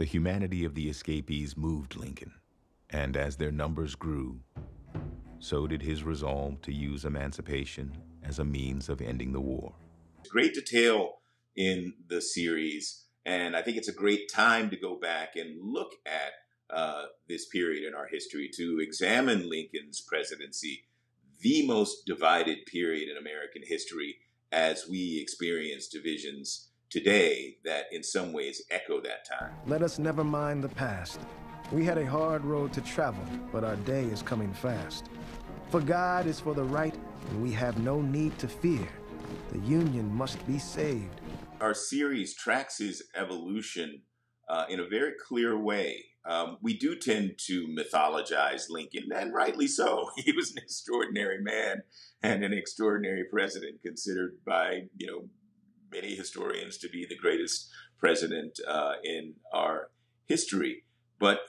The humanity of the escapees moved Lincoln, and as their numbers grew, so did his resolve to use emancipation as a means of ending the war. Great detail in the series, and I think it's a great time to go back and look at uh, this period in our history to examine Lincoln's presidency, the most divided period in American history, as we experience divisions today that in some ways echo that time. Let us never mind the past. We had a hard road to travel, but our day is coming fast. For God is for the right, and we have no need to fear. The Union must be saved. Our series tracks his evolution uh, in a very clear way. Um, we do tend to mythologize Lincoln, and rightly so. He was an extraordinary man and an extraordinary president, considered by you know many historians to be the greatest president uh, in our history. But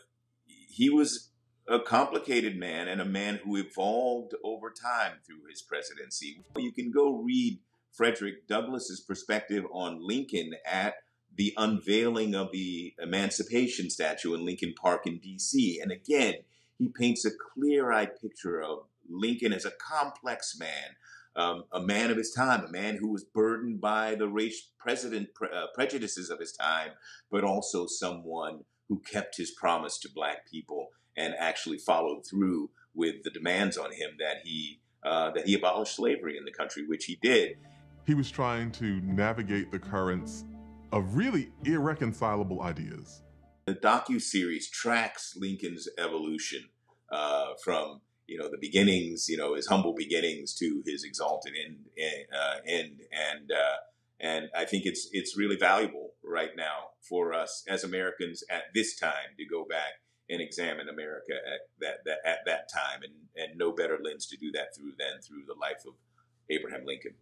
he was a complicated man and a man who evolved over time through his presidency. You can go read Frederick Douglass's perspective on Lincoln at the unveiling of the Emancipation statue in Lincoln Park in D.C. And again, he paints a clear eyed picture of Lincoln as a complex man um, a man of his time, a man who was burdened by the race president pre- uh, prejudices of his time, but also someone who kept his promise to black people and actually followed through with the demands on him that he uh, that he abolish slavery in the country, which he did. He was trying to navigate the currents of really irreconcilable ideas. The docu series tracks Lincoln's evolution uh, from you know the beginnings, you know his humble beginnings to his exalted end, uh, end, and uh, and I think it's it's really valuable right now for us as Americans at this time to go back and examine America at that, that at that time, and and no better lens to do that through than through the life of Abraham Lincoln.